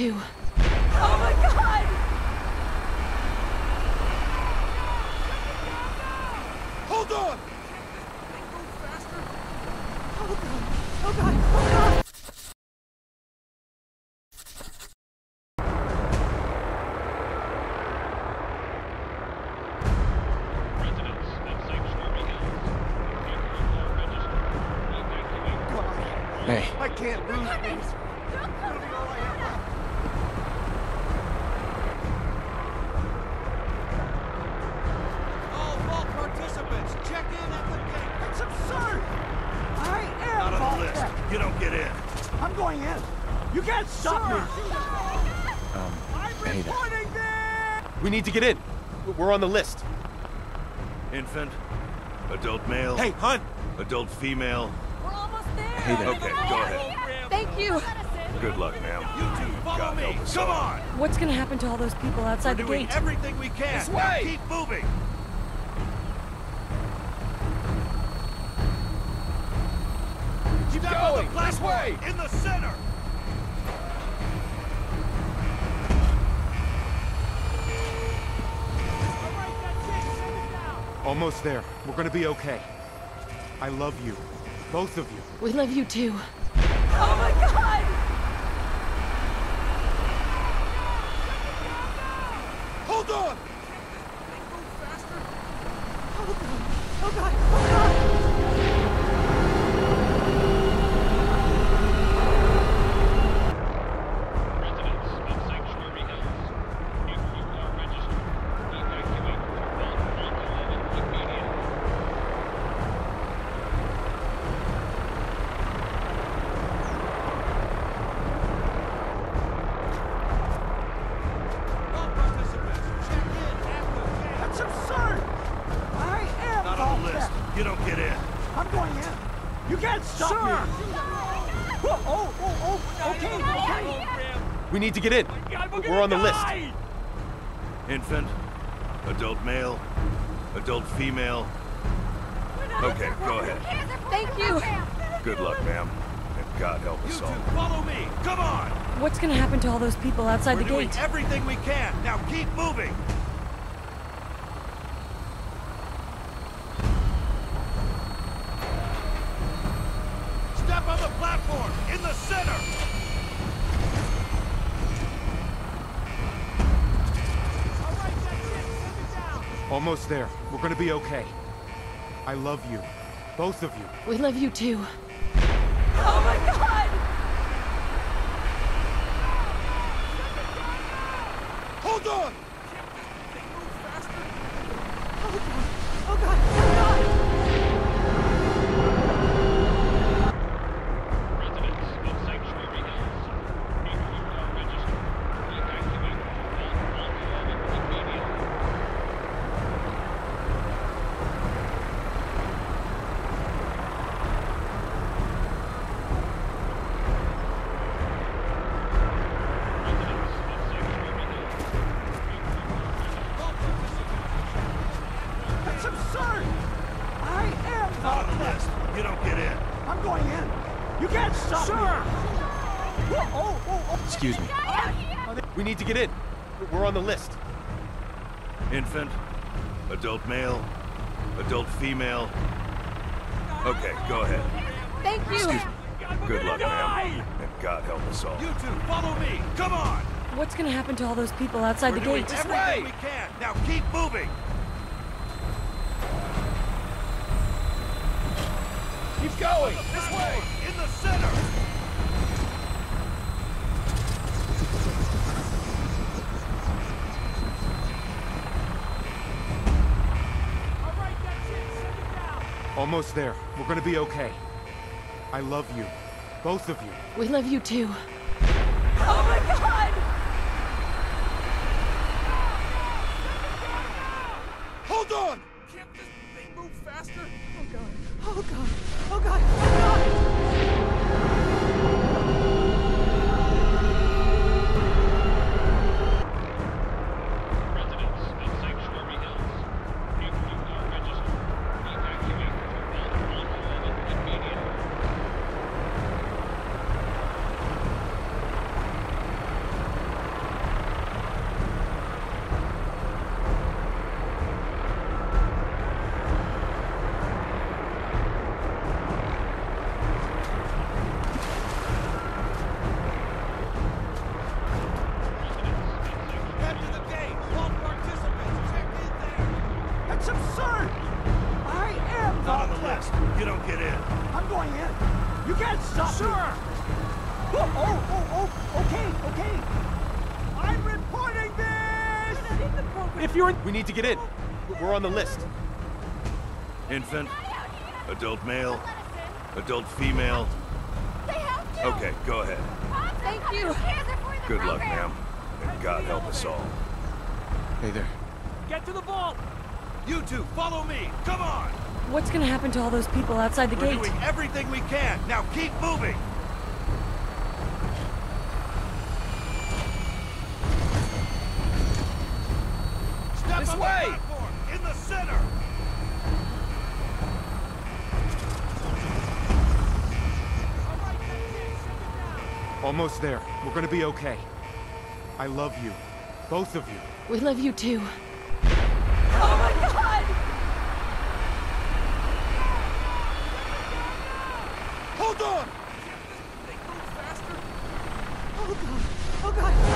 you. Oh my god! Hold on! Oh god! Oh god! Oh god! Residents of Sanctuary Hills. Vehicle are registered. Evacuate. Hey. I can't lose these. Losing all I have left. All vault participants, check in at the gate. It's absurd! I am on the list. You don't get in. I'm going in. You can't stop me. Um, I'm reporting this! We need to get in. We're on the list. Infant, adult male, Hey, Hun! adult female. We're almost there! Hey there. Okay, go ahead. Thank you! Good luck, ma'am. You two, follow God me. Come on. What's gonna happen to all those people outside We're the doing gate? everything we can. This Now way. keep moving. Keep Step on going! the This way! in the center. Almost there. We're gonna be okay. I love you. Both of you. We love you too. Oh my god! Hold on. Oh god! Oh god! Oh god! You can't stop me. Oh, oh, oh, oh, okay, okay. We need to get in. We're on the list. Infant, adult male, adult female. Okay, go ahead. Thank you! Good luck, ma'am. And God help us all. follow me. Come on. What's gonna happen to all those people outside We're the doing gate? everything we can. Now keep moving. Step on the platform in the center. Almost there. We're gonna be okay. I love you. Both of you. We love you too. Oh my god! Hold on. I'm going in. You can't stop me. Oh, oh, oh, oh. Excuse me. We need to get in. We're on the list. Infant, adult male, adult female. Okay, go ahead. Thank you! Good luck, ma'am. And God help us all. You two, follow me. Come on. What's gonna happen to all those people outside We're the doing gate? everything we can. Now keep moving. Keep going! This way! In the center. Almost there. We're gonna be okay. I love you. Both of you. We love you too. Oh my god! Hold on. Can't this thing move faster? Oh god! Oh god! Oh god! you don't get in. I'm going in. You can't stop sure. me. Sure. Oh, oh, oh, oh, okay, okay. I'm reporting this! If you're in... We need to get in. We're on the list. Infant, adult male, adult female. Okay, go ahead. Thank you. Good luck, ma'am. And God help us all. Hey there. Get to the vault! You two, follow me! Come on! What's gonna happen to all those people outside the We're gate? doing everything we can. Now keep moving! Step This on the way! platform, In the center! Almost there. We're gonna be okay. I love you. Both of you. We love you too. Hold on! They move faster! Hold on! Oh god! Oh,